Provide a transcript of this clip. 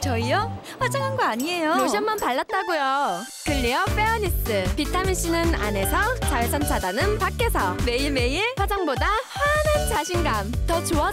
저희요? 화장한 거 아니에요. 로션만 발랐다고요. Clear Fairness. 비타민 C는 안에서, 자외선 차단은 밖에서. 매일매일 화장보다 환한 자신감. 더 좋아.